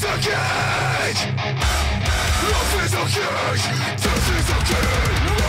is a cage Love is a cage This is a cage